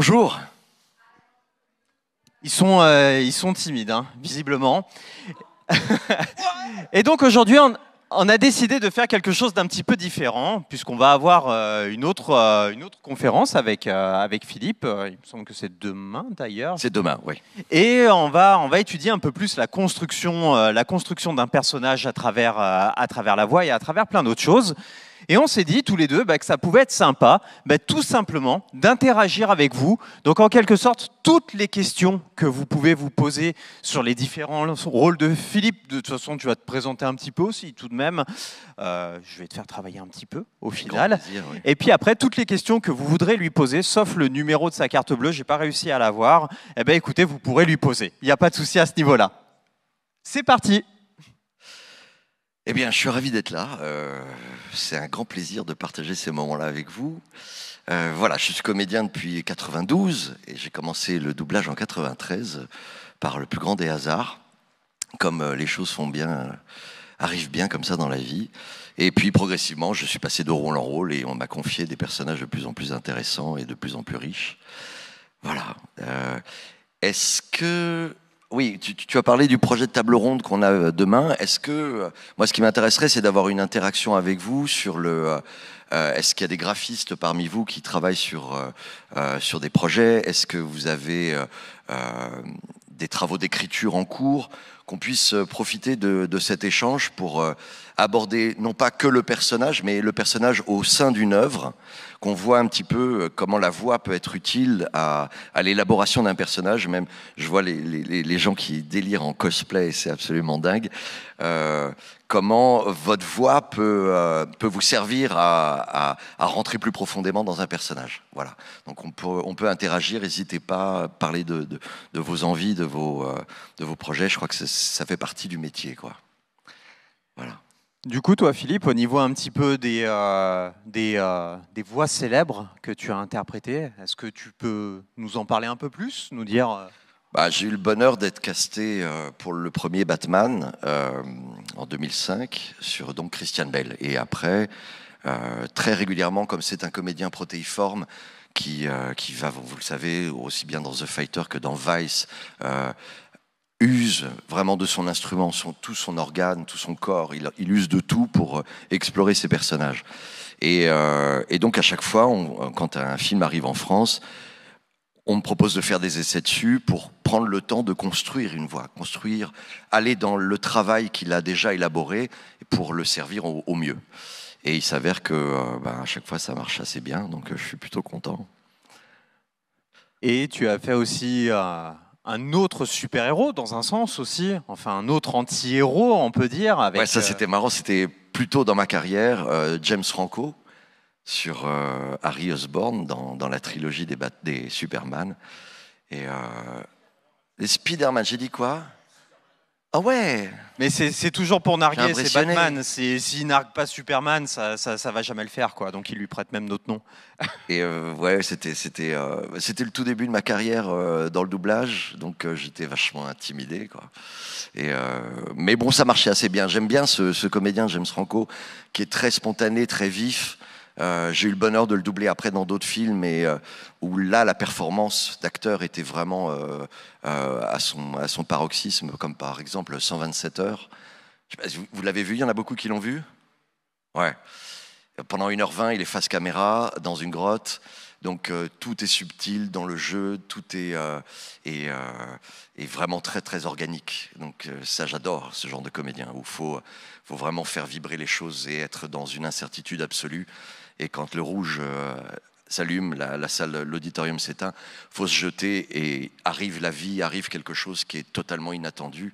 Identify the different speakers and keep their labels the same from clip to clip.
Speaker 1: Bonjour.
Speaker 2: Ils sont, euh, ils sont timides, hein, visiblement. Et donc aujourd'hui, on, on a décidé de faire quelque chose d'un petit peu différent, puisqu'on va avoir euh, une, autre, euh, une autre conférence avec, avec Philippe. Il me semble que c'est demain d'ailleurs.
Speaker 1: C'est demain, oui.
Speaker 2: Et on va, on va étudier un peu plus la construction, la construction d'un personnage à travers, à travers la voix et à travers plein d'autres choses. Et on s'est dit tous les deux bah, que ça pouvait être sympa, bah, tout simplement, d'interagir avec vous. Donc en quelque sorte, toutes les questions que vous pouvez vous poser sur les différents rôles de Philippe, de toute façon tu vas te présenter un petit peu aussi tout de même. Euh, je vais te faire travailler un petit peu au final.
Speaker 1: Grand plaisir, oui.
Speaker 2: Et puis après, toutes les questions que vous voudrez lui poser, sauf le numéro de sa carte bleue, j'ai pas réussi à l'avoir, eh ben écoutez, vous pourrez lui poser. Il n'y a pas de souci à ce niveau-là. C'est parti
Speaker 1: Eh bien, je suis ravi d'être là. Euh, c'est un grand plaisir de partager ces moments-là avec vous. Euh, voilà, je suis comédien depuis 92 et j'ai commencé le doublage en 93 par le plus grand des hasards, comme euh, les choses font bien, arrivent bien comme ça dans la vie. Et puis progressivement, je suis passé de rôle en rôle et on m'a confié des personnages de plus en plus intéressants et de plus en plus riches. Voilà. Est-ce que oui, tu, tu as parlé du projet de table ronde qu'on a euh, demain. Est-ce que euh, moi, ce qui m'intéresserait, c'est d'avoir une interaction avec vous sur le. euh, euh, Est-ce qu'il y a des graphistes parmi vous qui travaillent sur euh, sur des projets? Est-ce que vous avez euh, des travaux d'écriture en cours Qu'on puisse euh, profiter de, cet échange pour euh, aborder non pas que le personnage, mais le personnage au sein d'une œuvre, qu'on voit un petit peu euh, comment la voix peut être utile à, l'élaboration d'un personnage. Même, je vois les, gens qui délirent en cosplay, c'est absolument dingue. Comment votre voix peut, euh, peut vous servir à, à- rentrer plus profondément dans un personnage. Voilà. Donc on peut, on peut interagir, n'hésitez pas à parler de, de- vos envies, de vos, euh, de vos projets. Je crois que ça fait partie du métier. Quoi. Voilà.
Speaker 2: Du coup, toi, Philippe, au niveau un petit peu des, euh, des, des voix célèbres que tu as interprétées, est-ce que tu peux nous en parler un peu plus? Nous dire.
Speaker 1: Bah, j'ai eu le bonheur d'être casté euh, pour le premier Batman euh, en 2005 sur donc Christian Bell. Et après, euh, très régulièrement, comme c'est un comédien protéiforme qui, euh, qui va, vous le savez, aussi bien dans The Fighter que dans Vice, euh, use vraiment de son instrument, son, tout son organe, tout son corps. Il, il use de tout pour euh, explorer ses personnages. Et, et donc à chaque fois, on- quand un film arrive en France, on me propose de faire des essais dessus pour prendre le temps de construire une voix, construire, aller dans le travail qu'il a déjà élaboré pour le servir au, au mieux. Et il s'avère que euh, ben, à chaque fois ça marche assez bien, donc euh, je suis plutôt content.
Speaker 2: Et tu as fait aussi euh, un autre super-héros, dans un sens aussi, enfin un autre anti-héros, on peut dire. Avec,
Speaker 1: ouais, ça c'était marrant, c'était plutôt dans ma carrière, euh, James Franco sur euh, Harry Osborn dans, dans la trilogie des, des Superman. Et euh, les Spider-Man, j'ai dit quoi? Ah ouais
Speaker 2: Mais c'est toujours pour narguer, c'est. Batman. S'il nargue pas Superman, ça, ça, ça va jamais le faire, quoi. Donc il lui prête même notre nom.
Speaker 1: Et euh, ouais, c'était c'était euh, c'était le tout début de ma carrière euh, dans le doublage, donc euh, j'étais vachement intimidé quoi. Et euh, mais bon, ça marchait assez bien. J'aime bien ce, ce comédien James Franco, qui est très spontané, très vif. Euh, J'ai eu le bonheur de le doubler après dans d'autres films, et euh, où là la performance d'acteur était vraiment euh, à son paroxysme, comme par exemple 127 heures. Vous, l'avez vu, il y en a beaucoup qui l'ont vu? Ouais. Pendant 1h20, il est face caméra dans une grotte. Donc tout est subtil dans le jeu, tout est, vraiment très très organique. Donc ça j'adore ce genre de comédien où il faut, faut vraiment faire vibrer les choses et être dans une incertitude absolue. Et quand le rouge euh, s'allume, la, salle, l'auditorium s'éteint, faut se jeter et arrive la vie, arrive quelque chose qui est totalement inattendu.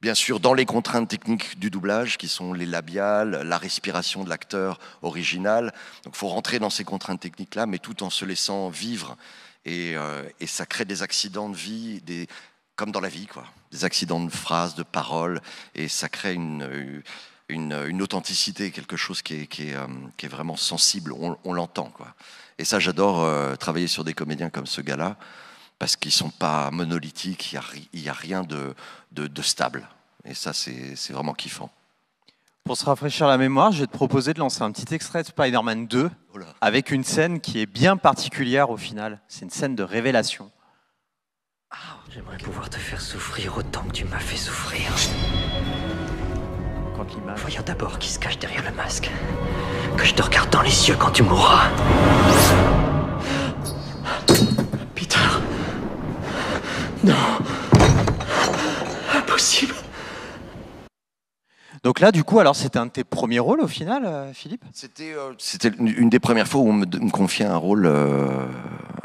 Speaker 1: Bien sûr, dans les contraintes techniques du doublage, qui sont les labiales, la respiration de l'acteur original. Donc, faut rentrer dans ces contraintes techniques-là, mais tout en se laissant vivre. Et, euh, ça crée des accidents de vie, des, comme dans la vie, quoi. Des accidents de phrases, de paroles, et ça crée une, une, une authenticité, quelque chose qui est, qui est, euh, qui est vraiment sensible. On, on l'entend, quoi. Et ça, j'adore euh, travailler sur des comédiens comme ce gars-là parce qu'ils sont pas monolithiques, il n'y a, rien de, de, de stable. Et ça, c'est c'est vraiment kiffant.
Speaker 2: Pour se rafraîchir la mémoire, je vais te proposer de lancer un petit extrait de Spider-Man 2
Speaker 1: Oh là.
Speaker 2: avec une scène qui est bien particulière au final. C'est une scène de révélation.
Speaker 3: J'aimerais pouvoir te faire souffrir autant que tu m'as fait souffrir.
Speaker 2: Quand l'image.
Speaker 3: Voyons d'abord qui se cache derrière le masque. Que je te regarde dans les yeux quand tu mourras. Peter. Non. Impossible.
Speaker 2: Donc là, du coup, alors c'était un de tes premiers rôles au final, euh, Philippe?
Speaker 1: C'était euh, une une des premières fois où on me, me confiait un rôle euh,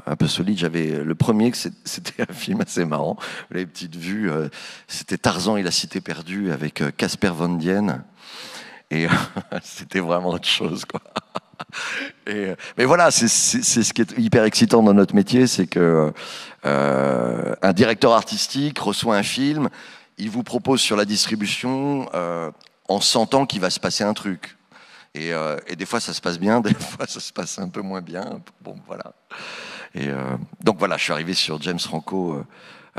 Speaker 1: un peu solide. J'avais le premier, c'était un film assez marrant. Les petites vues, euh, c'était Tarzan et la cité perdue avec euh, Casper Van Dien. Et c'était vraiment autre chose, quoi. Euh, mais voilà, c'est ce qui est hyper excitant dans notre métier, c'est que euh, un directeur artistique reçoit un film, il vous propose sur la distribution euh, en sentant qu'il va se passer un truc. Euh, et des fois, ça se passe bien, des fois, ça se passe un peu moins bien. Bon, voilà. Et euh, donc voilà, je suis arrivé sur James Franco, euh,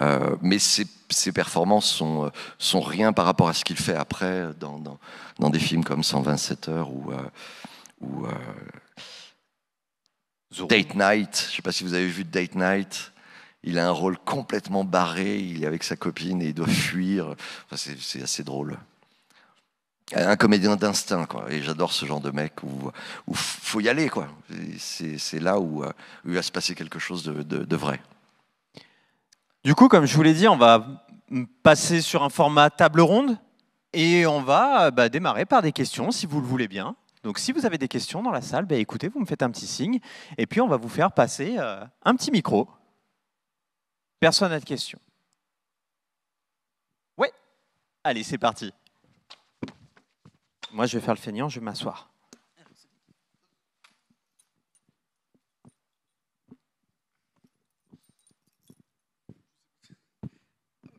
Speaker 1: euh, mais ses, ses performances sont, sont rien par rapport à ce qu'il fait après dans, dans, dans des films comme 127 heures ou, ou Date Night. Je ne sais pas si vous avez vu Date Night. Il a un rôle complètement barré. Il est avec sa copine et il doit fuir. Enfin, c'est assez drôle. Un comédien d'instinct, quoi. Et j'adore ce genre de mec où où faut y aller, quoi. C'est là où, euh, où il va se passer quelque chose de, vrai.
Speaker 2: Du coup, comme je vous l'ai dit, on va passer sur un format table ronde et on va bah, démarrer par des questions, si vous le voulez bien. Donc, si vous avez des questions dans la salle, bah, écoutez, vous me faites un petit signe et puis on va vous faire passer euh, un petit micro. Personne n'a de questions Ouais Allez, c'est parti. Moi, je vais faire le feignant, je vais m'asseoir.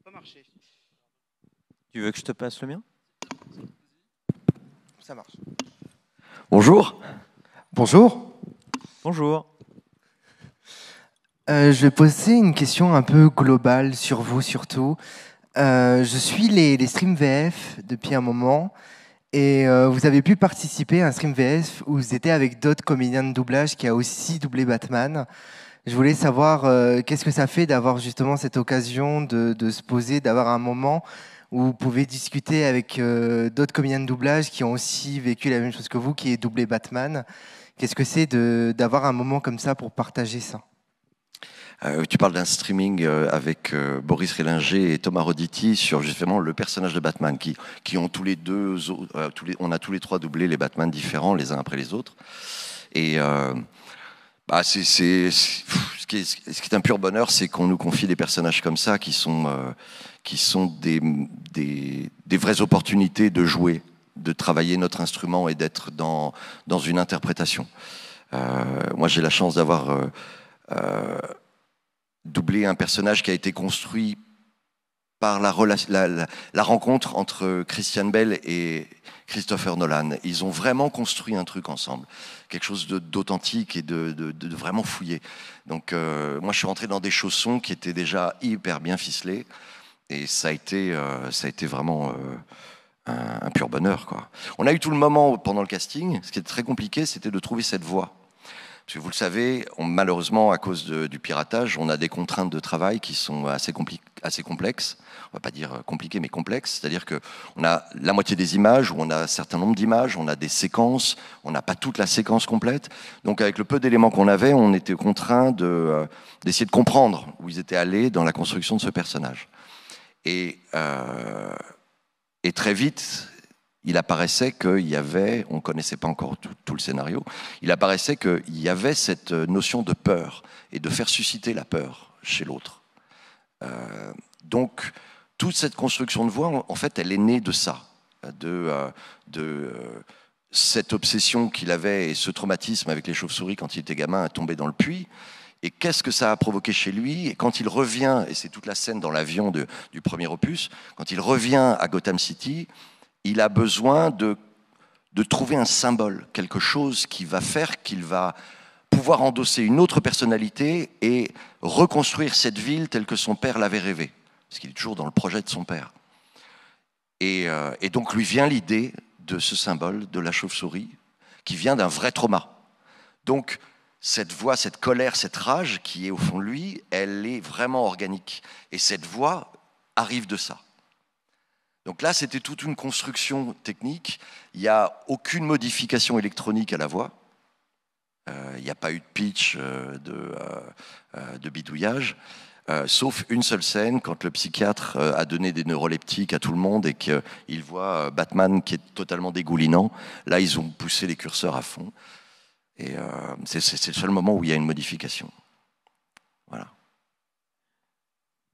Speaker 4: pas marcher.
Speaker 2: Tu veux que je te passe le mien?
Speaker 4: Ça marche.
Speaker 1: Bonjour.
Speaker 4: Bonjour.
Speaker 2: Bonjour.
Speaker 4: Euh, je vais poser une question un peu globale sur vous surtout. Euh, je suis les, les streams VF depuis un moment et euh, vous avez pu participer à un stream VF où vous étiez avec d'autres comédiens de doublage qui a aussi doublé Batman. Je voulais savoir euh, qu'est-ce que ça fait d'avoir justement cette occasion de, de se poser, d'avoir un moment où vous pouvez discuter avec euh, d'autres comédiens de doublage qui ont aussi vécu la même chose que vous, qui est doublé Batman. Qu'est-ce que c'est d'avoir un moment comme ça pour partager ça?
Speaker 1: Tu parles d'un streaming euh, avec euh, Boris Rélinger et Thomas Roditi sur justement le personnage de Batman, qui, qui ont tous les deux, euh, on a tous les trois doublé les Batman différents les uns après les autres. Et euh, bah, c'est, ce, qui est, un pur bonheur, c'est qu'on nous confie des personnages comme ça qui sont, euh, qui sont des, des, vraies opportunités de jouer, de travailler notre instrument et d'être dans, dans une interprétation. Euh, moi, j'ai la chance d'avoir euh, doublé un personnage qui a été construit par la, rencontre entre Christian Bell et Christopher Nolan. Ils ont vraiment construit un truc ensemble, quelque chose d'authentique et de, vraiment fouillé. Donc euh, moi je suis rentré dans des chaussons qui étaient déjà hyper bien ficelés et ça a été, euh, vraiment euh, un, pur bonheur. On a eu tout le moment pendant le casting, ce qui était très compliqué, c'était de trouver cette voix. Vous le savez, malheureusement, à cause du piratage, on a des contraintes de travail qui sont assez, assez complexes. On va pas dire compliquées, mais complexes. C'est-à-dire que on a la moitié des images, ou on a un certain nombre d'images, on a des séquences, on n'a pas toute la séquence complète. Donc, avec le peu d'éléments qu'on avait, on était contraint euh, d'essayer de comprendre où ils étaient allés dans la construction de ce personnage. Et, euh, et très vite, il apparaissait qu'il y avait, on ne connaissait pas encore tout, le scénario, il apparaissait qu'il y avait cette notion de peur et de faire susciter la peur chez l'autre. Euh, donc, toute cette construction de voix, en- fait, elle est née de ça, de, euh, euh, cette obsession qu'il avait et ce traumatisme avec les chauves-souris quand il était gamin à tomber dans le puits. Et qu'est-ce que ça a provoqué chez lui? Et quand il revient, et c'est toute la scène dans l'avion du premier opus, quand il revient à Gotham City, il a besoin de, de trouver un symbole, quelque chose qui va faire qu'il va pouvoir endosser une autre personnalité et reconstruire cette ville telle que son père l'avait rêvée. Parce qu'il est toujours dans le projet de son père. Et, euh, et donc lui vient l'idée de ce symbole de la chauve-souris qui vient d'un vrai trauma. Donc, cette voix, cette colère, cette rage qui est au fond de lui, elle est vraiment organique. Et cette voix arrive de ça. Donc là, c'était toute une construction technique. Il n'y a aucune modification électronique à la voix. Euh, il n'y a pas eu de pitch, euh, de, euh, de, bidouillage. sauf une seule scène, quand le psychiatre a donné des neuroleptiques à tout le monde et qu'il voit Batman qui est totalement dégoulinant. Là, ils ont poussé les curseurs à fond. Et c'est le seul moment où il y a une modification. Voilà.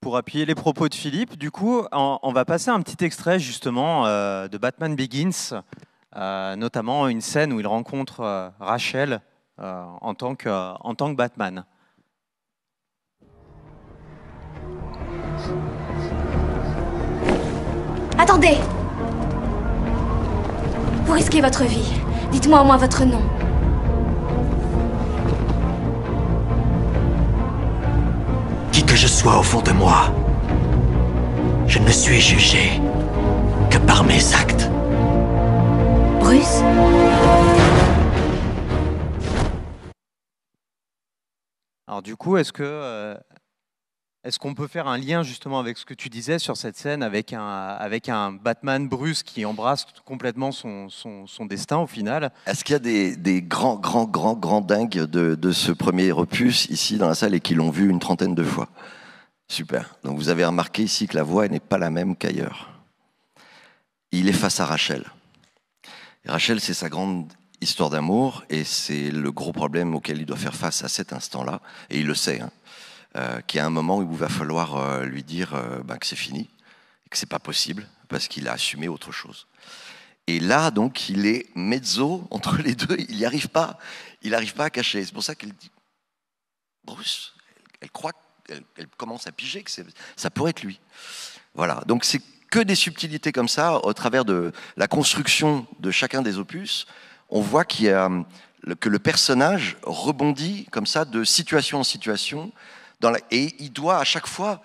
Speaker 2: Pour appuyer les propos de Philippe, du coup, on, va passer un petit extrait justement euh, de Batman Begins, euh, notamment une scène où il rencontre euh, Rachel en, tant que, en tant que Batman.
Speaker 5: Attendez Vous risquez votre vie. Dites-moi au moins votre nom.
Speaker 3: Je sois au fond de moi, je ne suis jugé que par mes actes.
Speaker 5: Bruce?
Speaker 2: Alors du coup, est-ce que euh, est-ce qu'on peut faire un lien justement avec ce que tu disais sur cette scène avec un, Batman Bruce qui embrasse complètement son, destin au final?
Speaker 1: Est-ce qu'il y a des, grands, grands, grands, grands dingues de, de, ce premier opus ici dans la salle et qui l'ont vu une trentaine de fois? Super. Donc vous avez remarqué ici que la voix n'est pas la même qu'ailleurs. Il est face à Rachel. Rachel, c'est sa grande histoire d'amour et c'est le gros problème auquel il doit faire face à cet instant-là. Et il le sait. Hein. Euh, qu'il y a un moment où il va falloir euh, lui dire euh, ben, que c'est fini, que c'est pas possible, parce qu'il a assumé autre chose. Et là, donc, il est mezzo entre les deux, il n'y arrive pas, il n'arrive pas à cacher. C'est pour ça qu'elle dit, Bruce, elle, croit, elle, commence à piger que ça pourrait être lui. Voilà, donc c'est que des subtilités comme ça, au travers de la construction de chacun des opus, on voit que le personnage rebondit comme ça de situation en situation, et il doit à chaque fois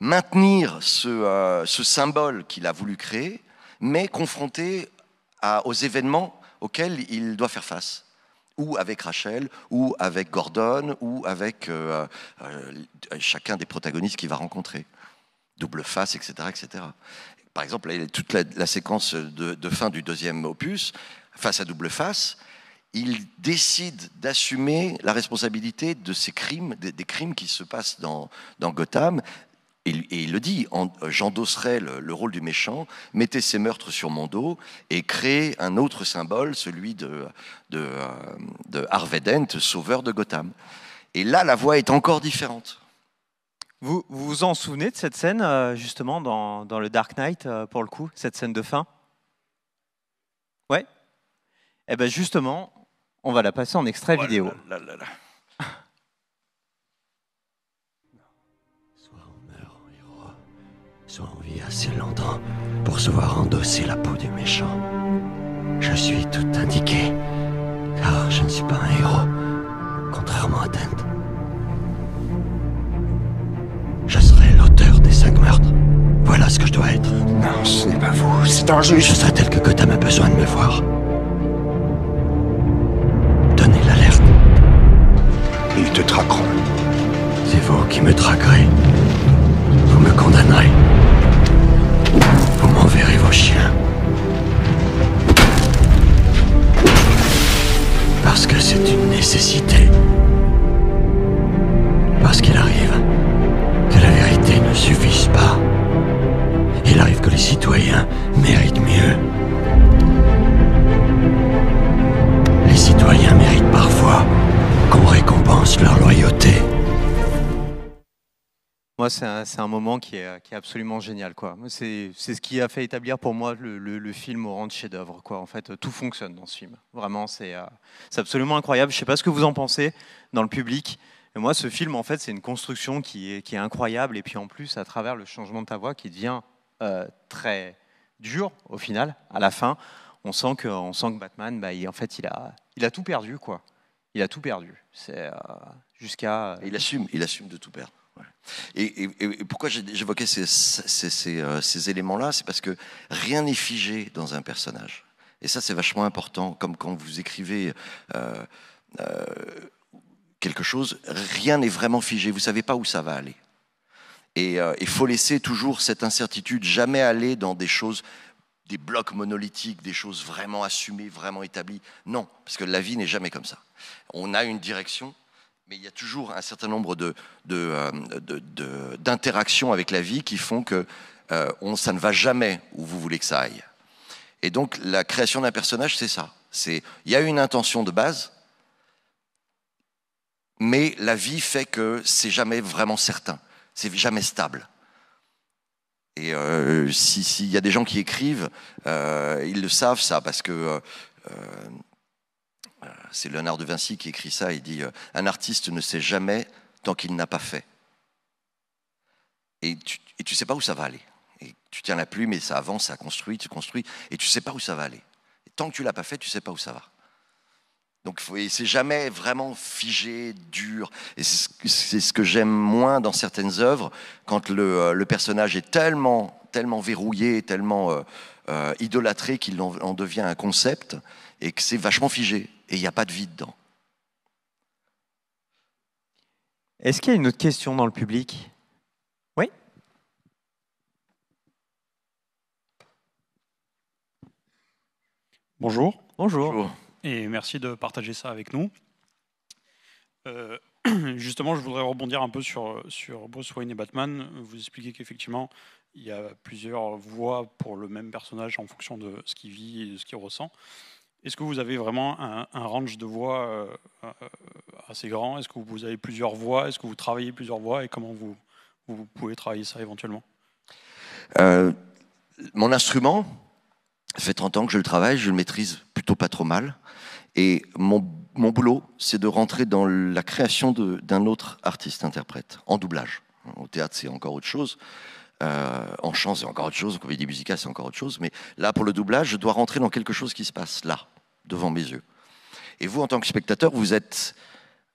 Speaker 1: maintenir euh, ce, symbole qu'il a voulu créer, mais confronté aux événements auxquels il doit faire face ou avec Rachel, ou avec Gordon, ou avec euh, euh, chacun des protagonistes qu'il va rencontrer. Double face, etc. etc. Par exemple, toute la, séquence de, fin du deuxième opus, face à double face, il décide d'assumer la responsabilité de ces crimes, des, crimes qui se passent dans, Gotham. Et, il le dit, j'endosserai le, rôle du méchant, mettez ces meurtres sur mon dos et créez un autre symbole, celui de, de, de Harvey Dent, sauveur de Gotham. Et là, la voix est encore différente.
Speaker 2: Vous vous, en souvenez de cette scène, euh, justement, dans, dans, le Dark Knight, euh, pour le coup, cette scène de fin? Ouais? Eh bien, justement, on va la passer en extrait oh vidéo.
Speaker 3: soit on meurt en héros, soit on vit assez longtemps pour se voir endosser la peau du méchant. Je suis tout indiqué, car je ne suis pas un héros, contrairement à Dent. Je serai l'auteur des cinq meurtres. Voilà ce que je dois être.
Speaker 6: Non, ce n'est pas vous, c'est un juge.
Speaker 3: Je serai tel que Gotham a besoin de me voir.
Speaker 6: Te traqueront.
Speaker 3: C'est vous qui me traquerez. Vous me condamnerez. Vous m'enverrez vos chiens. Parce que c'est une nécessité. Parce qu'il arrive que la vérité ne suffise pas. Il arrive que les citoyens méritent mieux. Les citoyens méritent récompense leur loyauté.
Speaker 2: Moi, c'est un, moment qui est, absolument génial. C'est, ce qui a fait établir pour moi le, film au rang de chef-d'œuvre. En fait, tout fonctionne dans ce film. Vraiment, c'est, euh, absolument incroyable. Je ne sais pas ce que vous en pensez dans le public. Mais moi, ce film, en fait, c'est une construction qui est, incroyable. Et puis, en plus, à travers le changement de ta voix qui devient euh, très dur, au final, à la fin, on sent que, sent que Batman, bah, en fait, il a, il a tout perdu. quoi il a tout perdu. C'est euh, jusqu'à.
Speaker 1: Il assume, il assume de tout perdre. Et, pourquoi j'évoquais euh, ces, éléments-là, c'est parce que rien n'est figé dans un personnage. Et ça, c'est vachement important. Comme quand vous écrivez euh, euh, quelque chose, rien n'est vraiment figé. Vous savez pas où ça va aller. Et euh, il faut laisser toujours cette incertitude, jamais aller dans des choses, des blocs monolithiques, des choses vraiment assumées, vraiment établies. Non, parce que la vie n'est jamais comme ça. On a une direction, mais il y a toujours un certain nombre euh, d'interactions avec la vie qui font que euh, ça ne va jamais où vous voulez que ça aille. Et donc la création d'un personnage, c'est ça. C'est il y a une intention de base, mais la vie fait que c'est jamais vraiment certain, c'est jamais stable. Et euh, si- s'il y a des gens qui écrivent, euh, ils le savent ça parce que euh, c'est Léonard de Vinci qui écrit ça. Il dit un artiste ne sait jamais tant qu'il n'a pas fait. Et tu, tu sais pas où ça va aller. Et tu tiens la plume et ça avance, ça construit, tu construis, et tu sais pas où ça va aller. Tant que tu l'as pas fait, tu sais pas où ça va. Donc c'est jamais vraiment figé, dur. Et c'est ce que- j'aime moins dans certaines œuvres, quand le, euh, le personnage est tellement, tellement verrouillé, tellement euh, euh, idolâtré qu'il en, en devient un concept, et que c'est vachement figé, et il n'y a pas de vie dedans.
Speaker 2: Est-ce qu'il y a une autre question dans le public? Oui?
Speaker 7: Bonjour
Speaker 2: Bonjour.
Speaker 7: Et merci de partager ça avec nous. Euh, justement, je voudrais rebondir un peu sur, sur Bruce Wayne et Batman. Vous expliquez qu'effectivement, il y a plusieurs voix pour le même personnage en fonction de ce qu'il vit et de ce qu'il ressent. Est-ce que vous avez vraiment un, range de voix euh, euh, assez grand? Est-ce que vous avez plusieurs voix? Est-ce que vous travaillez plusieurs voix? Et comment vous, vous pouvez travailler ça éventuellement?
Speaker 1: Mon instrument, ça fait 30 ans que je le travaille, je le maîtrise plutôt pas trop mal. Et mon, mon boulot, c'est de rentrer dans la création d'un autre artiste-interprète, en doublage. Au théâtre, c'est encore autre chose. Euh, en chant, c'est encore autre chose. En comédie musicale, c'est encore autre chose. Mais là, pour le doublage, je dois rentrer dans quelque chose qui se passe là, devant mes yeux. Et vous, en tant que spectateur, vous êtes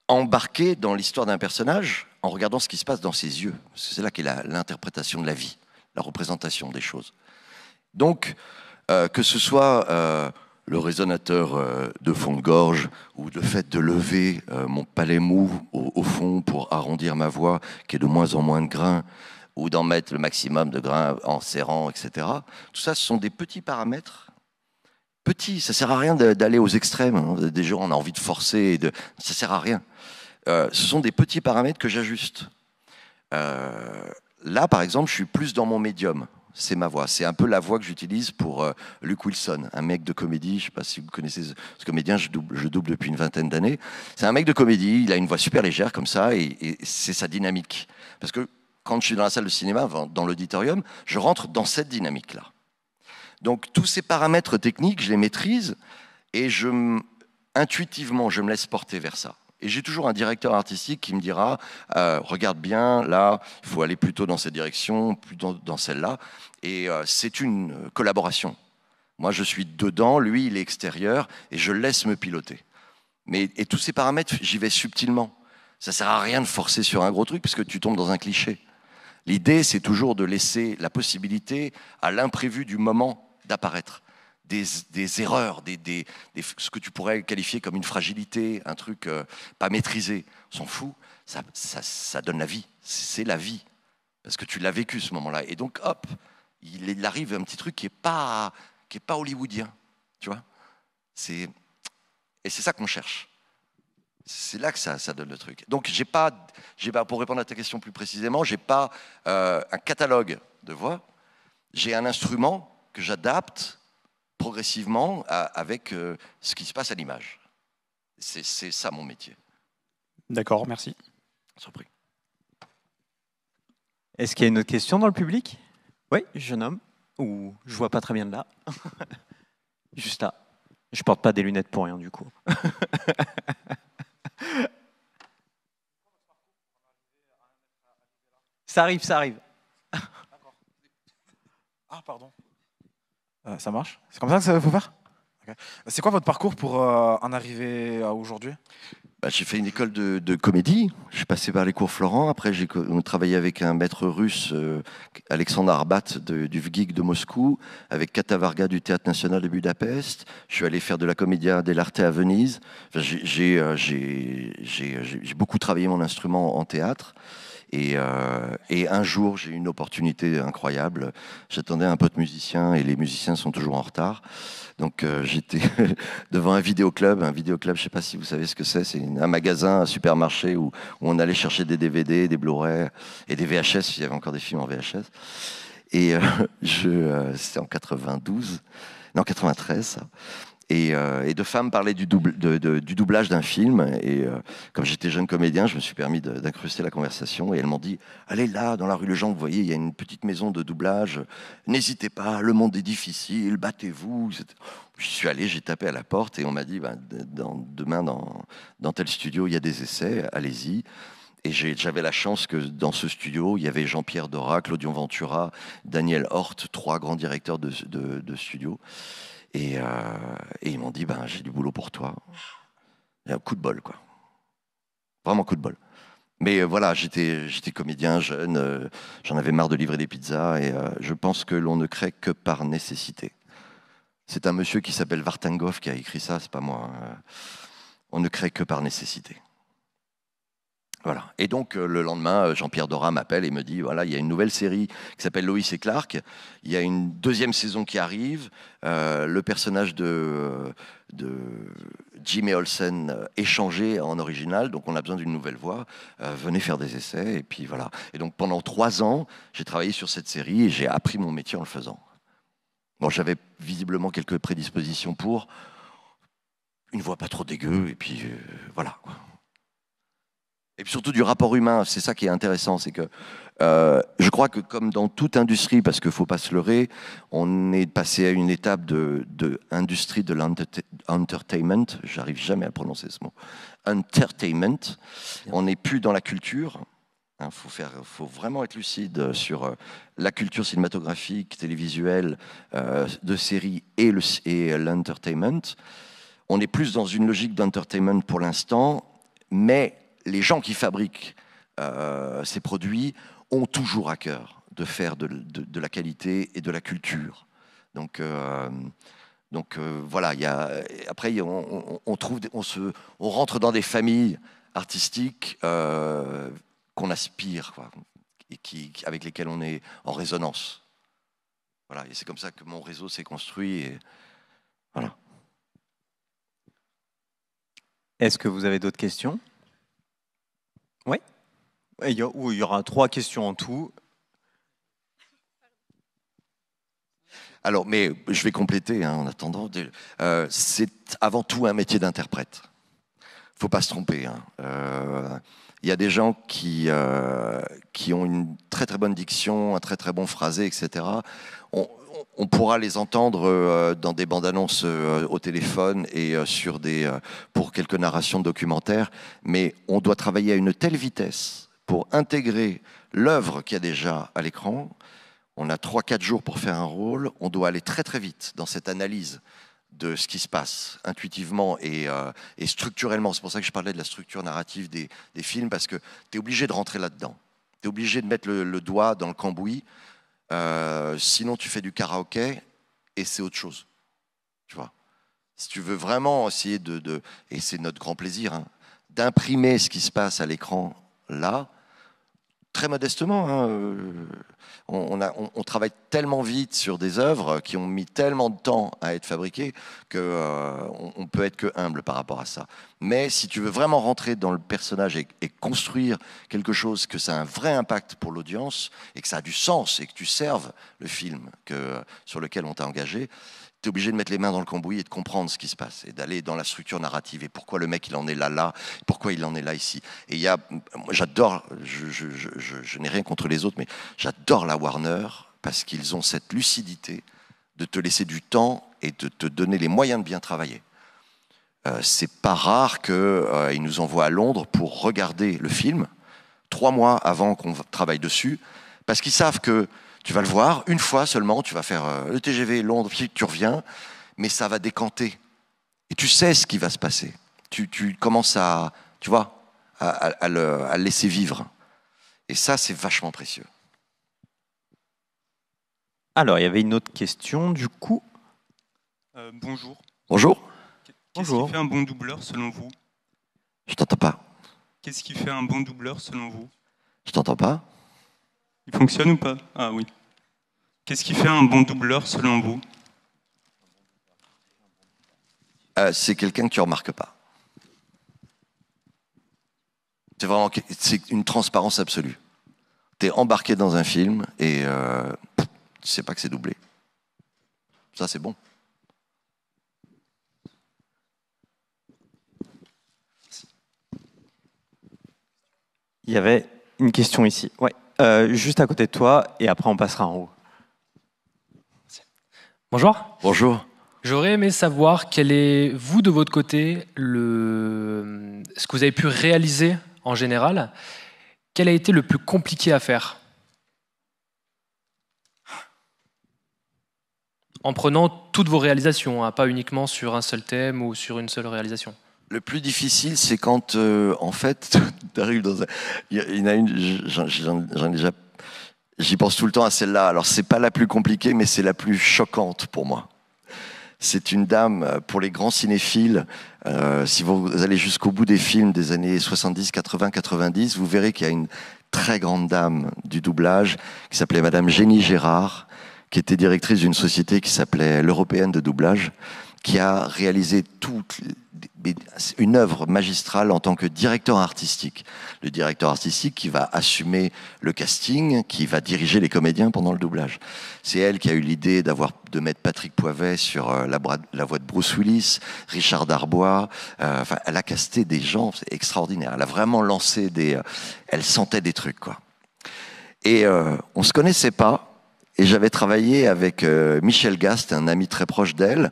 Speaker 1: embarqué dans l'histoire d'un personnage en regardant ce qui se passe dans ses yeux. C'est là qu'est l'interprétation de la vie, la représentation des choses. Donc, euh, que ce soit euh, le résonateur euh, de fond de gorge ou le fait de lever mon palais mou au, fond pour arrondir ma voix qui est de moins en moins de grains ou d'en mettre le maximum de grains en serrant, etc. Tout ça, ce sont des petits paramètres. Petits, ça sert à rien d'aller aux extrêmes. hein. Des gens, on a envie de forcer, et de... ça sert à rien. Ce sont des petits paramètres que j'ajuste. Là, par exemple, je suis plus dans mon médium. C'est ma voix. C'est un peu la voix que j'utilise pour euh, Luke Wilson, un mec de comédie. Je sais pas si vous connaissez ce, comédien, je double, depuis une vingtaine d'années. C'est un mec de comédie, il a une voix super légère comme ça, et, c'est sa dynamique. Parce que quand je suis dans la salle de cinéma, dans l'auditorium, je rentre dans cette dynamique-là. Donc tous ces paramètres techniques, je les maîtrise, et intuitivement, je me laisse porter vers ça. Et j'ai toujours un directeur artistique qui me dira euh, regarde bien, là, il faut aller plutôt dans cette direction, plutôt dans celle-là. Et euh, c'est une euh, collaboration. Moi, je suis dedans, lui, il est extérieur, et je laisse me piloter. Mais et tous ces paramètres, j'y vais subtilement. Ça sert à rien de forcer sur un gros truc, parce que tu tombes dans un cliché. L'idée, c'est toujours de laisser la possibilité à l'imprévu du moment d'apparaître. Des, erreurs, ce que tu pourrais qualifier comme une fragilité, un truc euh, pas maîtrisé. S'en fout, ça, donne la vie. C'est la vie. Parce que tu l'as vécu ce moment-là. Et donc, hop, il, arrive un petit truc qui n'est pas, pas hollywoodien. Tu vois? Et c'est ça qu'on cherche. C'est là que ça, donne le truc. Donc, j'ai pas, pas, pour répondre à ta question plus précisément, j'ai pas euh, un catalogue de voix. J'ai un instrument que j'adapte progressivement à- avec euh, ce qui se passe à l'image. C'est c'est ça mon métier.
Speaker 7: D'accord, merci.
Speaker 1: Surpris.
Speaker 2: Est-ce qu'il y a une autre question dans le public? Oui, jeune homme. Ou je vois pas très bien de là. Juste là. Je porte pas des lunettes pour rien du coup. ça arrive, ça arrive.
Speaker 8: Ah, pardon. Euh, ça marche? C'est comme ça que ça faut faire? C'est quoi votre parcours pour euh, en arriver à aujourd'hui?
Speaker 1: Bah, j'ai fait une école de, comédie. J'ai passé par les cours Florent. Après, j'ai travaillé avec un maître russe, euh, Alexandre Arbat, du VGIG de Moscou, avec Kata Varga du Théâtre National de Budapest. Je suis allé faire de la commedia dell'arte à Venise. J'ai beaucoup travaillé mon instrument en théâtre. Et, euh, et un jour, j'ai eu une opportunité incroyable. J'attendais un pote musicien et les musiciens sont toujours en retard. Donc euh, j'étais devant un vidéoclub. Un vidéoclub, je ne sais pas si vous savez ce que c'est. C'est un magasin, un supermarché où, on allait chercher des DVD, des Blu-ray et des VHS. Il y avait encore des films en VHS. Et euh, je, euh, c'était en 92, non 93. ça. Et, euh, deux femmes parlaient du, double, de- de- du doublage d'un film. Et euh, comme j'étais jeune comédien, je me suis permis de- d'incruster la conversation. Et elles m'ont dit Allez là, dans la rue Lejean, vous voyez, il y a une petite maison de doublage. N'hésitez pas, le monde est difficile, battez-vous. J'y suis allé, j'ai tapé à la porte et on m'a dit dans- Demain, dans, dans tel studio, il y a des essais, allez-y. Et j'avais la chance que dans ce studio, il y avait Jean-Pierre Dora, Claudion Ventura, Daniel Hort, trois grands directeurs de, de- de studio. Et, euh, et ils m'ont dit, ben, j'ai du boulot pour toi. Un coup de bol, quoi. Vraiment coup de bol. Mais euh, voilà, j'étais, j'étais comédien jeune, euh, j'en avais marre de livrer des pizzas, et je pense que l'on ne crée que par nécessité. C'est un monsieur qui s'appelle Vartangov qui a écrit ça, c'est pas moi. hein. On ne crée que par nécessité. Et donc, euh, le lendemain, euh, Jean-Pierre Dora m'appelle et me dit voilà, il y a une nouvelle série qui s'appelle Loïs et Clark. Il y a une deuxième saison qui arrive. Euh, le personnage de, de Jimmy Olsen est changé en original, donc on a besoin d'une nouvelle voix. Venez faire des essais. Et puis voilà. Et donc, pendant trois ans, j'ai travaillé sur cette série et j'ai appris mon métier en le faisant. Bon, j'avais visiblement quelques prédispositions pour. Une voix pas trop dégueu, et puis voilà. Et puis surtout du rapport humain, c'est ça qui est intéressant, c'est que euh, je crois que comme dans toute industrie, parce qu'il ne faut pas se leurrer, on est passé à une étape de, de industrie de l'entertainment, j'arrive jamais à prononcer ce mot, entertainment, on n'est plus dans la culture, il faut, faire, faut vraiment être lucide sur euh, la culture cinématographique, télévisuelle, euh, de séries et le- et l'entertainment. On est plus dans une logique d'entertainment pour l'instant, mais les gens qui fabriquent euh, ces produits ont toujours à cœur de faire de, la qualité et de la culture. Donc, voilà, après on, rentre dans des familles artistiques euh, qu'on aspire, et avec lesquelles on est en résonance. Voilà, et c'est comme ça que mon réseau s'est construit. Voilà.
Speaker 2: Est-ce que vous avez d'autres questions? Oui il y, il y aura trois questions en tout.
Speaker 1: Alors, mais je vais compléter hein, en attendant. Euh, c'est avant tout un métier d'interprète. faut pas se tromper. hein. Euh, Il y a des gens qui, euh, qui ont une très très bonne diction, un très très bon phrasé, etc. on pourra les entendre euh, dans des bandes annonces euh, au téléphone et euh, sur des, pour quelques narrations documentaires, mais on doit travailler à une telle vitesse pour intégrer l'œuvre qu'il y a déjà à l'écran. On a 3-4 jours pour faire un rôle, on doit aller très très vite dans cette analyse de ce qui se passe intuitivement et, structurellement. C'est pour ça que je parlais de la structure narrative des, films, parce que tu es obligé de rentrer là-dedans. Tu es obligé de mettre le doigt dans le cambouis, euh, sinon tu fais du karaoké et c'est autre chose. Tu vois Si tu veux vraiment essayer de, et c'est notre grand plaisir, hein, d'imprimer ce qui se passe à l'écran là, très modestement. hein, euh, on, travaille tellement vite sur des œuvres qui ont mis tellement de temps à être fabriquées que euh, on peut être que humble par rapport à ça. Mais si tu veux vraiment rentrer dans le personnage et, et construire quelque chose que ça a un vrai impact pour l'audience et que ça a du sens et que tu serves le film que, sur lequel on t'a engagé, tu es obligé de mettre les mains dans le cambouis et de comprendre ce qui se passe et d'aller dans la structure narrative et pourquoi le mec il en est là là, pourquoi il en est là ici. Et il y a, moi j'adore, je, je- je- je- n'ai rien contre les autres, mais j'adore la Warner parce qu'ils ont cette lucidité de te laisser du temps et de te donner les moyens de bien travailler. Euh, c'est pas rare qu'ils nous envoient à Londres pour regarder le film trois mois avant qu'on va- travaille dessus, parce qu'ils savent que tu vas le voir une fois seulement, tu vas faire euh, le TGV Londres, puis tu reviens, mais ça va décanter. Et tu sais ce qui va se passer. Tu, tu commences à tu vois, à, à- à le, à le laisser vivre. Et ça, c'est vachement précieux.
Speaker 2: Alors, il y avait une autre question, du coup.
Speaker 9: Euh, bonjour.
Speaker 1: Bonjour,
Speaker 9: Qu'est-ce qui fait un bon doubleur selon vous?
Speaker 1: Je t'entends pas.
Speaker 9: Qu'est-ce qui fait un bon doubleur selon vous?
Speaker 1: Je t'entends pas.
Speaker 9: Il fonctionne ou pas? Ah oui. Qu'est-ce qui fait un bon doubleur selon vous?
Speaker 1: Euh, c'est quelqu'un que tu remarques pas. C'est vraiment c'est une transparence absolue. Tu es embarqué dans un film et euh, tu sais pas que c'est doublé. Ça, c'est bon.
Speaker 2: Il y avait une question ici. Ouais. Euh, juste à côté de toi, et après on passera en haut.
Speaker 10: Bonjour.
Speaker 1: Bonjour.
Speaker 10: J'aurais aimé savoir quel est, vous, de votre côté, le... ce que vous avez pu réaliser en général. Quel a été le plus compliqué à faire? En prenant toutes vos réalisations, hein, pas uniquement sur un seul thème ou sur une seule réalisation.
Speaker 1: Le plus difficile, c'est quand, euh, en fait, tu arrives dans un. Il y, en a une, j'en ai déjà. J'y pense tout le temps à celle-là. Alors, c'est pas la plus compliquée, mais c'est la plus choquante pour moi. C'est une dame, euh, pour les grands cinéphiles, euh, si vous allez jusqu'au bout des films des années 70, 80, 90, vous verrez qu'il y a une très grande dame du doublage qui s'appelait Madame Jenny Gérard, qui était directrice d'une société qui s'appelait l'Européenne de doublage, qui a réalisé une œuvre magistrale en tant que directeur artistique. Le directeur artistique qui va assumer le casting, qui va diriger les comédiens pendant le doublage. C'est elle qui a eu l'idée d'avoir de mettre Patrick Poivet sur euh, la, voix de Bruce Willis, Richard Darbois. euh, enfin, elle a casté des gens, c'est extraordinaire. Elle a vraiment lancé des, euh, elle sentait des trucs quoi. Et euh, on se connaissait pas. Et j'avais travaillé avec Michel Gast, un ami très proche d'elle,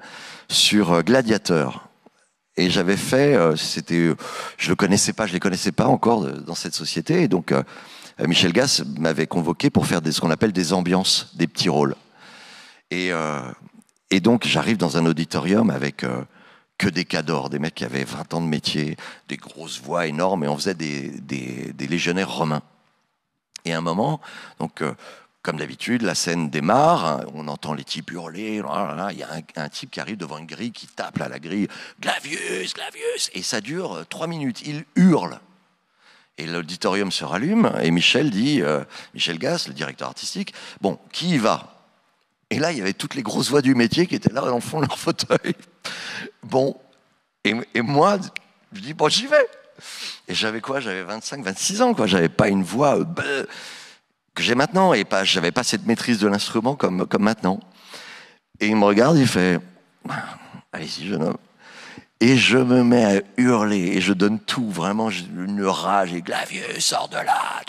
Speaker 1: sur euh, Gladiateur. Et j'avais fait, euh, c'était, euh, je le connaissais pas, je les connaissais pas encore dans cette société. Et donc, Michel Gass m'avait convoqué pour faire ce qu'on appelle des ambiances, des petits rôles. Et, donc, j'arrive dans un auditorium avec que des cadors, des mecs qui avaient 20 ans de métier, des grosses voix énormes, et on faisait des, légionnaires romains. Et à un moment, donc, comme d'habitude, la scène démarre, hein, on entend les types hurler, il y a un, type qui arrive devant une grille, qui tape à la grille, Glavius, Glavius, et ça dure euh, trois minutes, il hurle. Et l'auditorium se rallume, et Michel dit, euh, Michel Gass, le directeur artistique, bon, qui y va? Et là, il y avait toutes les grosses voix du métier qui étaient là dans le fond de leur fauteuil. Bon, et, moi, je dis, bon, j'y vais. Et j'avais quoi? J'avais 25, 26 ans, quoi. J'avais pas une voix euh, que j'ai maintenant, et pas, j'avais pas cette maîtrise de l'instrument comme, comme maintenant. Et il me regarde, il fait, allez-y, jeune homme. Et je me mets à hurler et je donne tout, vraiment une rage. Et Glavieux, sors de là.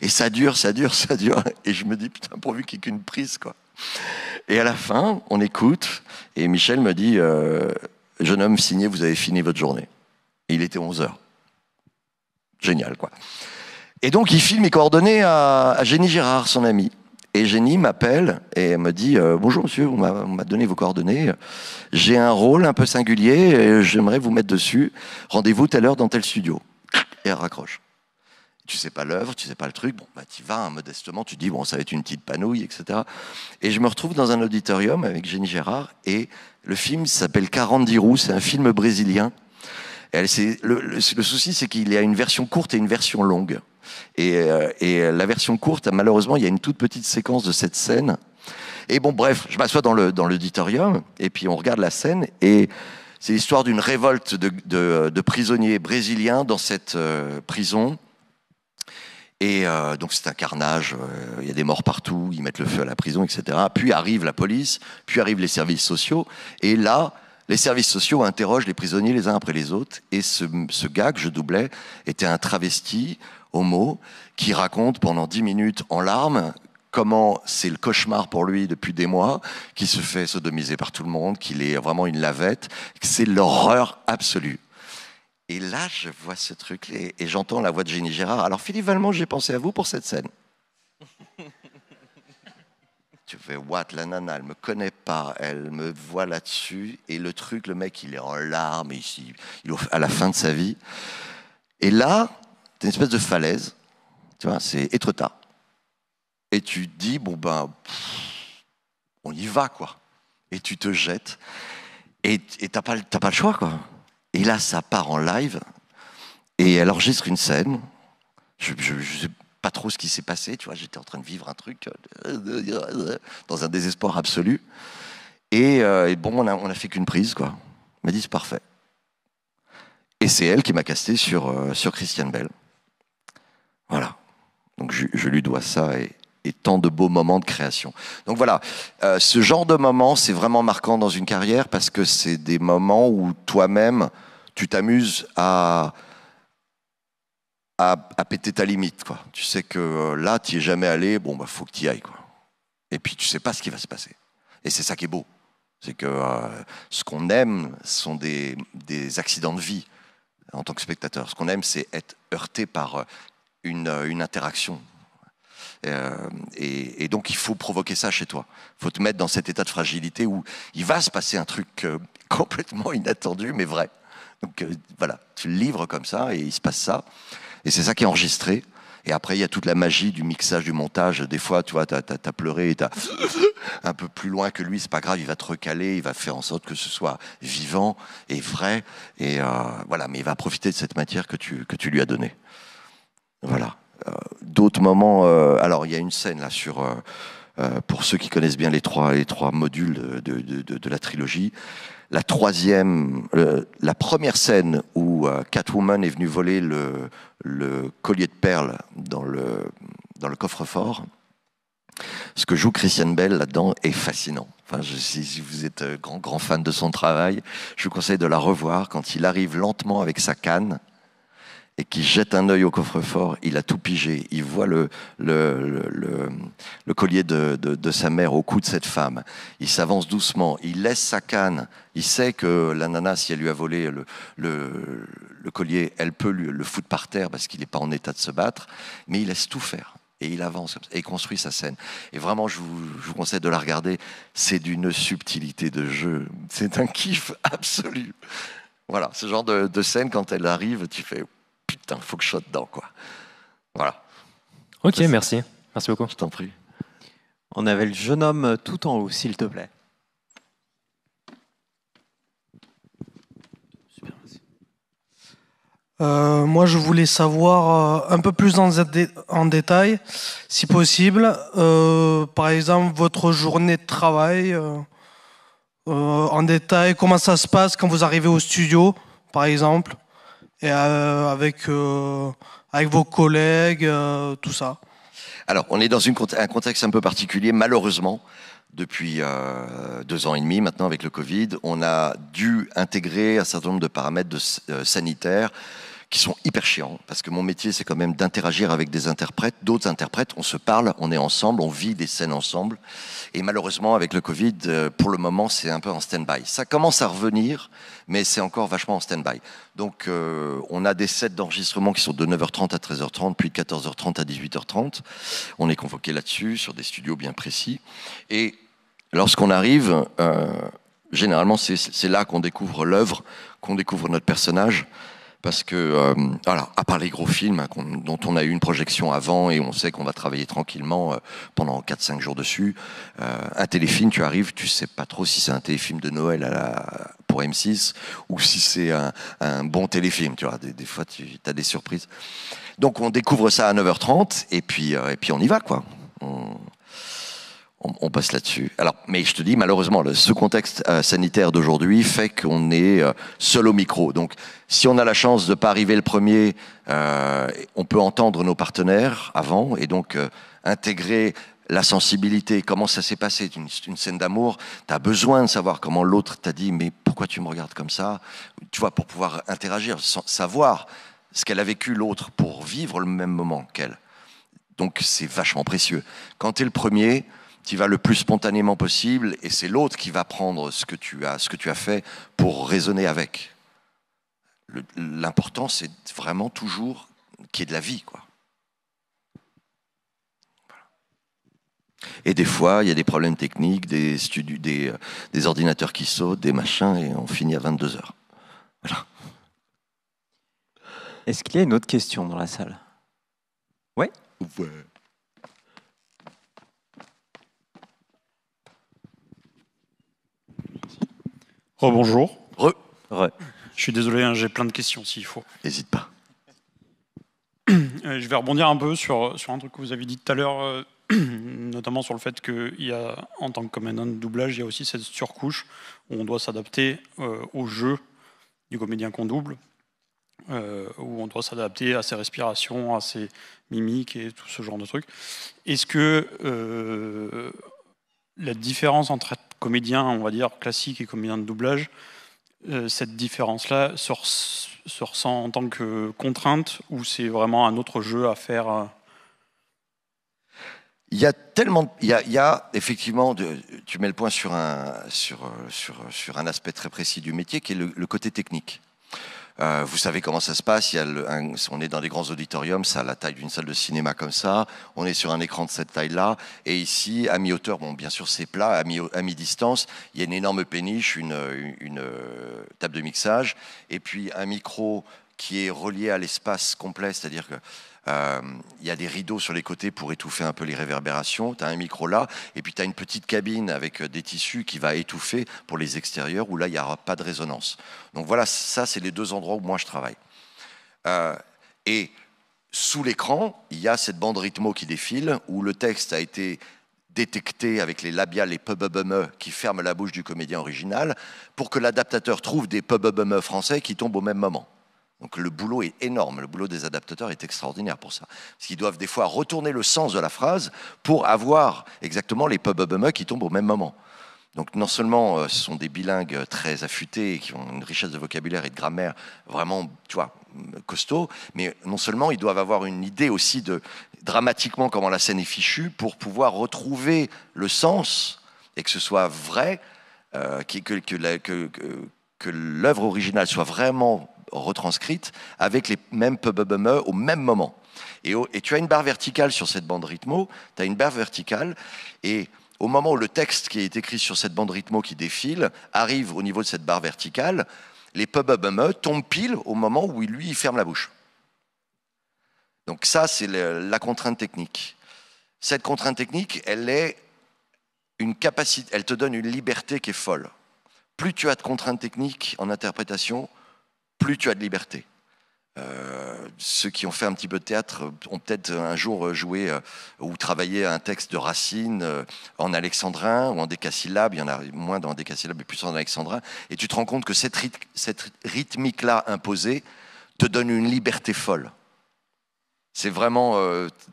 Speaker 1: Et ça dure, ça dure, ça dure. Et je me dis, putain, pourvu qu'il n'y ait qu'une prise, quoi. Et à la fin, on écoute. Et Michel me dit, euh, jeune homme signé, vous avez fini votre journée. Et il était 11 heures. Génial, quoi. Et donc, il file mes coordonnées à, à Jenny Gérard, son ami. Et Jenny m'appelle et me dit euh, Bonjour monsieur, on m'a on m'a donné vos coordonnées. J'ai un rôle un peu singulier et j'aimerais vous mettre dessus. Rendez-vous telle heure dans tel studio. Et elle raccroche. Tu sais pas l'œuvre, tu sais pas le truc. Bon, bah, tu vas hein, modestement, tu dis Bon, ça va être une petite panouille, etc. Et je me retrouve dans un auditorium avec Jenny Gérard et le film s'appelle 40 roues, c'est un film brésilien. Le, souci, c'est qu'il y a une version courte et une version longue. Et, euh, et la version courte, malheureusement, il y a une toute petite séquence de cette scène. Et bon, bref, je m'assois dans l'auditorium et puis on regarde la scène et c'est l'histoire d'une révolte de, prisonniers brésiliens dans cette euh, prison. Et euh, donc c'est un carnage, il y a des morts partout, ils mettent le feu à la prison, etc. Puis arrive la police, puis arrivent les services sociaux, et là, les services sociaux interrogent les prisonniers les uns après les autres, et ce, ce gars que je doublais était un travesti, homo, qui raconte pendant dix minutes en larmes comment c'est le cauchemar pour lui depuis des mois, qu'il se fait sodomiser par tout le monde, qu'il est vraiment une lavette, que c'est l'horreur absolue. Et là, je vois ce truc et, et j'entends la voix de Jenny Gérard. Alors, Philippe Valmont, j'ai pensé à vous pour cette scène. Tu fais, what, la nana, elle me connaît pas, elle me voit là-dessus, et le truc, le mec, il est en larmes, ici, il au- à la fin de sa vie. Et là, tu une espèce de falaise, tu vois, c'est Étretat. Et tu dis, bon ben, on y va, quoi. Et tu te jettes. Et tu n'as pas, t'as pas le choix, quoi. Et là, ça part en live. Et elle enregistre une scène. Pas trop ce qui s'est passé, tu vois. J'étais en train de vivre un truc euh, dans un désespoir absolu. Et, euh, et bon, on a, on a fait qu'une prise, quoi. Elle m'a dit, c'est parfait. Et c'est elle qui m'a casté sur, euh, sur Christian Bell. Voilà. Donc je, lui dois ça et, tant de beaux moments de création. Donc voilà, ce genre de moment, c'est vraiment marquant dans une carrière parce que c'est des moments où toi-même, tu t'amuses à, à, péter ta limite. Quoi. Tu sais que euh, là, tu n'y es jamais allé, bon, bah faut que tu y ailles. Quoi. Et puis tu sais pas ce qui va se passer. Et c'est ça qui est beau. C'est que euh, ce qu'on aime sont des, des accidents de vie en tant que spectateur. Ce qu'on aime, c'est être heurté par une, une interaction. Euh, et, donc, il faut provoquer ça chez toi. Il faut te mettre dans cet état de fragilité où il va se passer un truc euh, complètement inattendu, mais vrai. Donc, euh, voilà, tu le livres comme ça et il se passe ça. Et c'est ça qui est enregistré. Et après, il y a toute la magie du mixage, du montage. Des fois, tu vois, tu as, as, pleuré tu un peu plus loin que lui, c'est pas grave, il va te recaler, il va faire en sorte que ce soit vivant et vrai. Et euh, voilà, mais il va profiter de cette matière que tu, que tu lui as donnée. Voilà. Euh, D'autres moments, euh, alors il y a une scène là sur, pour ceux qui connaissent bien les trois, les trois modules de, de, de la trilogie, la troisième, euh, la première scène où euh, Catwoman est venue voler le, collier de perles dans le, coffre-fort, ce que joue Christian Bell là-dedans est fascinant. Si vous êtes grand, grand fan de son travail, je vous conseille de la revoir quand il arrive lentement avec sa canne et qui jette un œil au coffre-fort, il a tout pigé. Il voit le, collier de, sa mère au cou de cette femme. Il s'avance doucement, il laisse sa canne. Il sait que la nana, si elle lui a volé le, collier, elle peut le foutre par terre parce qu'il n'est pas en état de se battre, mais il laisse tout faire. Et il avance et il construit sa scène. Et vraiment, je vous, conseille de la regarder. C'est d'une subtilité de jeu. C'est un kiff absolu. Voilà, ce genre de scène, quand elle arrive, tu fais putain, faut que je sois dedans, quoi. Voilà.
Speaker 10: Ok, Ça, merci. Merci beaucoup.
Speaker 1: Je t'en prie.
Speaker 2: On avait le jeune homme tout en haut, s'il te plaît.
Speaker 11: Super, merci. Euh, moi, je voulais savoir euh, un peu plus en, en détail, si possible, euh, par exemple, votre journée de travail, euh, en détail, comment ça se passe quand vous arrivez au studio, par exemple? Et euh, avec, euh, avec vos collègues, euh, tout ça
Speaker 1: Alors, on est dans une, un contexte un peu particulier, malheureusement. Depuis euh, deux ans et demi maintenant avec le Covid, on a dû intégrer un certain nombre de paramètres de, sanitaires qui sont hyper chiants, parce que mon métier, c'est quand même d'interagir avec des interprètes, d'autres interprètes, on se parle, on est ensemble, on vit des scènes ensemble, et malheureusement, avec le Covid, euh, pour le moment, c'est un peu en stand-by. Ça commence à revenir, mais c'est encore vachement en stand-by. Donc, euh, on a des sets d'enregistrement qui sont de 9h30 à 13h30, puis de 14h30 à 18h30. On est convoqué là-dessus, sur des studios bien précis. Et lorsqu'on arrive, euh, généralement, c'est là qu'on découvre l'œuvre, qu'on découvre notre personnage parce que, euh, voilà, à part les gros films dont on a eu une projection avant et on sait qu'on va travailler tranquillement euh, pendant 4-5 jours dessus, euh, un téléfilm, tu arrives, tu sais pas trop si c'est un téléfilm de Noël à la, pour M6 ou si c'est un, un, bon téléfilm, tu vois, des, fois tu as des surprises. Donc on découvre ça à 9h30 et puis, et puis on y va, quoi. On, passe là-dessus. Alors, mais je te dis, malheureusement, le, ce contexte euh, sanitaire d'aujourd'hui fait qu'on est euh, seul au micro. Donc, si on a la chance de pas arriver le premier, euh, on peut entendre nos partenaires avant et donc intégrer la sensibilité, comment ça s'est passé, une, une scène d'amour, tu as besoin de savoir comment l'autre t'a dit, mais pourquoi tu me regardes comme ça? Tu vois, pour pouvoir interagir, savoir ce qu'elle a vécu l'autre pour vivre le même moment qu'elle. Donc c'est vachement précieux. Quand tu es le premier, tu vas le plus spontanément possible et c'est l'autre qui va prendre ce que tu as, ce que tu as fait pour raisonner avec. L'important, c'est vraiment toujours qu'il y ait de la vie, quoi. Et des fois, il y a des problèmes techniques, des, studios, des, des ordinateurs qui sautent, des machins, et on finit à 22 heures. Voilà.
Speaker 2: Est-ce qu'il y a une autre question dans la salle? Ouais?
Speaker 1: Ouais.
Speaker 7: Rebonjour.
Speaker 1: Re.
Speaker 7: Je suis désolé, hein, j'ai plein de questions s'il faut.
Speaker 1: N'hésite pas.
Speaker 7: Euh, je vais rebondir un peu sur, sur un truc que vous avez dit tout à l'heure, euh, notamment sur le fait qu'il y a, en tant que comédien de doublage, il y a aussi cette surcouche où on doit s'adapter euh, au jeu du comédien qu'on double, euh, où on doit s'adapter à ses respirations, à ses mimiques et tout ce genre de trucs. Est-ce que euh, la différence entre être comédien, on va dire, classique et comédien de doublage, euh, cette différence-là se, res- se ressent en tant que contrainte ou c'est vraiment un autre jeu à faire euh,
Speaker 1: Il y a tellement, il y a, il y a effectivement, tu mets le point sur un, sur, sur, sur un aspect très précis du métier qui est le côté technique. Euh, vous savez comment ça se passe. On est dans des grands auditoriums, ça a la taille d'une salle de cinéma comme ça. On est sur un écran de cette taille-là. Et ici, à mi-hauteur, bon, bien sûr, c'est plat. À mi- à mi-distance, il y a une énorme péniche, une, une, table de mixage, et puis un micro qui est relié à l'espace complet, c'est-à-dire que il y a des rideaux sur les côtés pour étouffer un peu les réverbérations. Tu as un micro là, et puis tu as une petite cabine avec euh, des tissus qui va étouffer pour les extérieurs, où là, il n'y aura pas de résonance. Donc voilà, ça, c'est les deux endroits où moi je travaille. Euh, et sous l'écran, il y a cette bande rythmo qui défile, où le texte a été détecté avec les labiales, les pububum qui ferment la bouche du comédien original, pour que l'adaptateur trouve des pububum français qui tombent au même moment. Donc le boulot est énorme, le boulot des adaptateurs est extraordinaire pour ça. Parce qu'ils doivent des fois retourner le sens de la phrase pour avoir exactement les pububum qui tombent au même moment. Donc non seulement euh, ce sont des bilingues euh, très affûtés, qui ont une richesse de vocabulaire et de grammaire vraiment, tu vois, costaud, mais non seulement ils doivent avoir une idée aussi de dramatiquement comment la scène est fichue pour pouvoir retrouver le sens et que ce soit vrai, euh, que l'œuvre originale soit vraiment retranscrite avec les mêmes pububum au même moment. Et, tu as une barre verticale sur cette bande rythmo, tu as une barre verticale, et au moment où le texte qui est écrit sur cette bande rythmo qui défile arrive au niveau de cette barre verticale, les pububum tombent pile au moment où lui, il ferme la bouche. Donc ça, c'est la contrainte technique. Cette contrainte technique, elle est une capacité, elle te donne une liberté qui est folle. Plus tu as de contraintes techniques en interprétation, plus tu as de liberté. Euh, ceux qui ont fait un petit peu de théâtre ont peut-être un jour joué euh, ou travaillé un texte de Racine euh, en alexandrin ou en décasyllabe. Il y en a moins dans décasyllabe, mais plus en alexandrin. Et tu te rends compte que cette, ryth- cette rythmique-là imposée te donne une liberté folle. C'est vraiment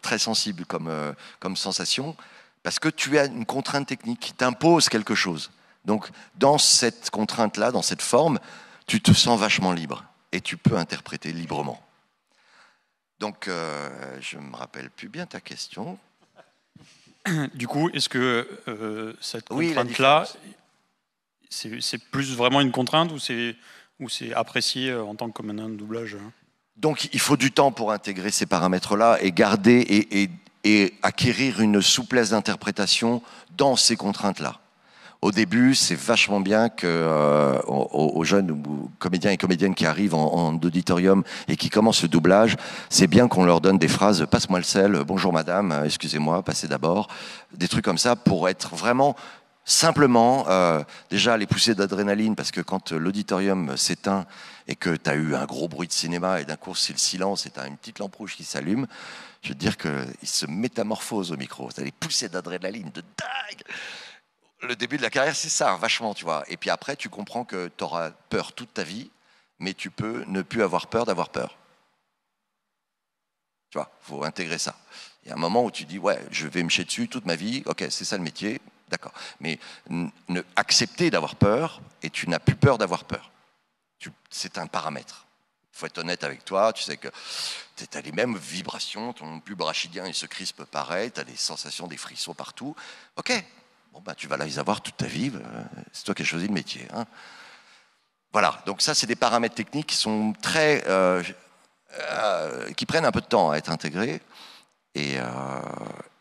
Speaker 1: très sensible comme sensation parce que tu as une contrainte technique qui t'impose quelque chose. Donc, dans cette contrainte-là, dans cette forme, tu te sens vachement libre et tu peux interpréter librement. Donc, euh, je me rappelle plus bien ta question.
Speaker 7: Du coup, est-ce que euh, cette
Speaker 1: Oui,
Speaker 7: contrainte-là, c'est plus vraiment une contrainte ou c'est apprécié euh, en tant que comédien de doublage hein?
Speaker 1: Donc, il faut du temps pour intégrer ces paramètres-là et garder et, et- et acquérir une souplesse d'interprétation dans ces contraintes-là. Au début, c'est vachement bien que euh, aux, jeunes comédiens et comédiennes qui arrivent en, auditorium et qui commencent le doublage, c'est bien qu'on leur donne des phrases passe-moi le sel, bonjour madame, excusez-moi, passez d'abord, des trucs comme ça pour être vraiment simplement euh, déjà les pousser d'adrénaline parce que quand l'auditorium s'éteint et que tu as eu un gros bruit de cinéma et d'un coup c'est le silence et tu as une petite lampe rouge qui s'allume, je veux dire qu'ils se métamorphosent au micro. Tu as poussées d'adrénaline de dingue le début de la carrière, c'est ça, vachement, tu vois. Et puis après, tu comprends que tu auras peur toute ta vie, mais tu peux ne plus avoir peur d'avoir peur. Tu vois, faut intégrer ça. Il y a un moment où tu dis, ouais, je vais me chier dessus toute ma vie, ok, c'est ça le métier, d'accord. Mais ne, accepter d'avoir peur, et tu n'as plus peur d'avoir peur. C'est un paramètre. Il faut être honnête avec toi, tu sais que tu as les mêmes vibrations, ton pub rachidien il se crispe pareil, tu as des sensations, des frissons partout. Ok, bon bah tu vas les avoir toute ta vie, euh, c'est toi qui as choisi le métier. hein. Voilà, donc ça c'est des paramètres techniques qui sont très... euh, euh, qui prennent un peu de temps à être intégrés. Et,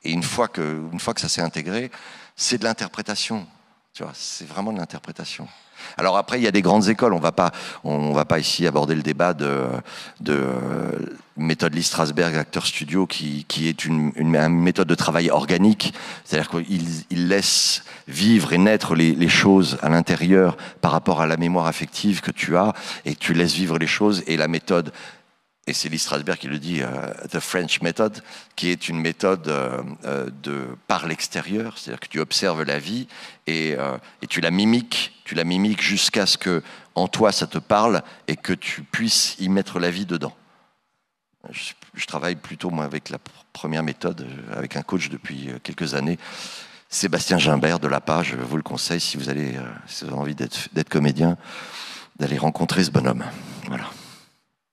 Speaker 1: et une, fois que, une fois que ça s'est intégré, c'est de l'interprétation. Tu vois, c'est vraiment de l'interprétation. Alors après, il y a des grandes écoles. On va pas, on va pas ici aborder le débat de, de méthode Lee Strasberg Acteur Studio, qui, est une, méthode de travail organique. C'est-à-dire qu'il il laisse vivre et naître les choses à l'intérieur par rapport à la mémoire affective que tu as, et tu laisses vivre les choses. Et la méthode et c'est Lee Strasberg qui le dit, euh, The French Method, qui est une méthode euh, de par l'extérieur, c'est-à-dire que tu observes la vie et, euh, et tu la mimiques, tu la mimiques jusqu'à ce que en toi ça te parle et que tu puisses y mettre la vie dedans. Je, je travaille plutôt moi avec la pr- première méthode, euh, avec un coach depuis euh, quelques années. Sébastien Gimbert de l'APA, je vous le conseille si vous, allez, si vous avez envie d'être comédien, d'aller rencontrer ce bonhomme. Voilà.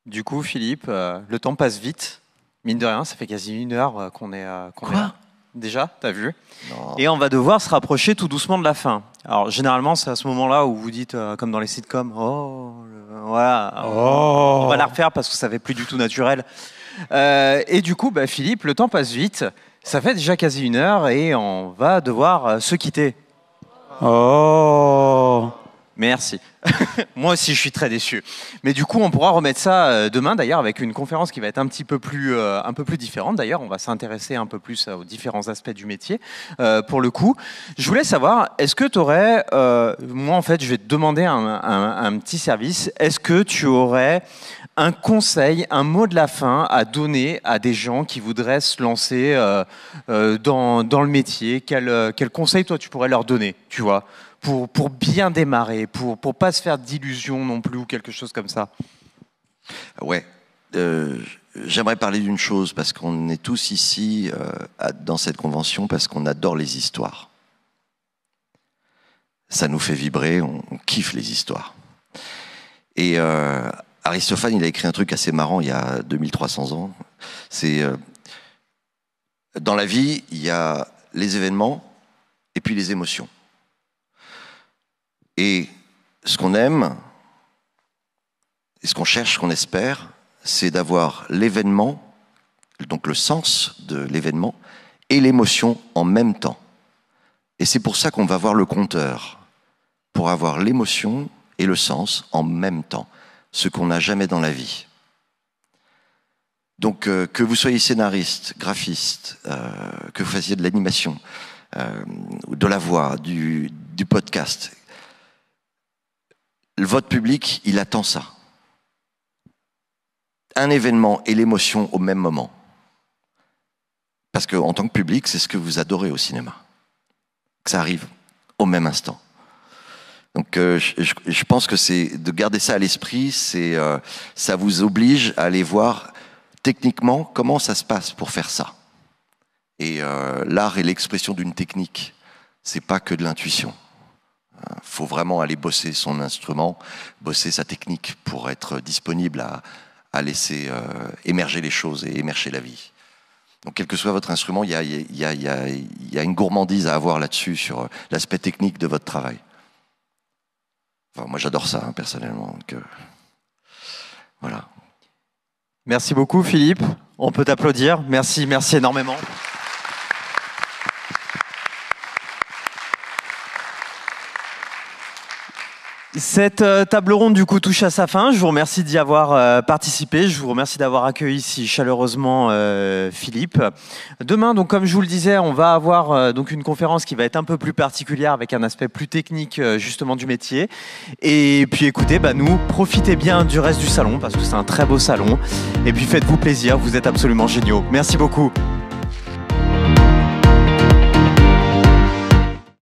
Speaker 2: Du coup, Philippe, euh, le temps passe vite. Mine de rien, ça fait quasi une heure euh, qu'on est, euh, qu'on est là. Déjà, t'as vu
Speaker 1: Non.
Speaker 2: Et on va devoir se rapprocher tout doucement de la fin. Alors, généralement, c'est à ce moment-là où vous dites, euh, comme dans les sitcoms, oh, le- voilà, on va la refaire parce que ça fait plus du tout naturel. Euh, et du coup, bah, Philippe, le temps passe vite. Ça fait déjà quasi une heure et on va devoir euh, se quitter.
Speaker 7: Oh
Speaker 2: Merci. Moi aussi, je suis très déçu. Mais du coup, on pourra remettre ça euh, demain, d'ailleurs, avec une conférence qui va être un petit peu plus, euh, un peu plus différente. D'ailleurs, on va s'intéresser un peu plus euh, aux différents aspects du métier. Pour le coup, je voulais savoir, est-ce que tu aurais, moi en fait, je vais te demander un, petit service. Est-ce que tu aurais un conseil, un mot de la fin à donner à des gens qui voudraient se lancer dans, le métier? Quel, quel conseil, toi, tu pourrais leur donner, tu vois? Pour, pour bien démarrer, pour pour pas se faire d'illusions non plus ou quelque chose comme ça.
Speaker 1: Ouais. Euh, J'aimerais parler d'une chose, parce qu'on est tous ici euh, dans cette convention parce qu'on adore les histoires. Ça nous fait vibrer, on, on kiffe les histoires. Et euh, Aristophane, il a écrit un truc assez marrant il y a 2300 ans. C'est euh, dans la vie, il y a les événements et puis les émotions. Et ce qu'on aime, et ce qu'on cherche, ce qu'on espère, c'est d'avoir l'événement, donc le sens de l'événement, et l'émotion en même temps. Et c'est pour ça qu'on va voir le compteur, pour avoir l'émotion et le sens en même temps, ce qu'on n'a jamais dans la vie. Donc euh, que vous soyez scénariste, graphiste, euh, que vous fassiez de l'animation, euh, de la voix, du, du podcast, votre public, il attend ça. Un événement et l'émotion au même moment. Parce qu'en tant que public, c'est ce que vous adorez au cinéma. Que ça arrive au même instant. Donc euh, je pense que c'est de garder ça à l'esprit, c'est euh, ça vous oblige à aller voir techniquement comment ça se passe pour faire ça. Et euh, l'art est l'expression d'une technique. C'est pas que de l'intuition. Il faut vraiment aller bosser son instrument, bosser sa technique pour être disponible à, laisser euh, émerger les choses et émerger la vie. Donc, quel que soit votre instrument, il y a, une gourmandise à avoir là-dessus, sur euh, l'aspect technique de votre travail. Moi, j'adore ça, hein, personnellement. Euh, voilà.
Speaker 2: Merci beaucoup, Philippe. On peut t'applaudir. Merci, merci énormément. Cette euh, table ronde du coup touche à sa fin. Je vous remercie d'y avoir euh, participé. Je vous remercie d'avoir accueilli ici chaleureusement euh, Philippe. Demain, donc comme je vous le disais, on va avoir donc une conférence qui va être un peu plus particulière avec un aspect plus technique justement du métier. Et puis écoutez, bah, nous profitez bien du reste du salon parce que c'est un très beau salon. Et puis faites-vous plaisir. Vous êtes absolument géniaux. Merci beaucoup.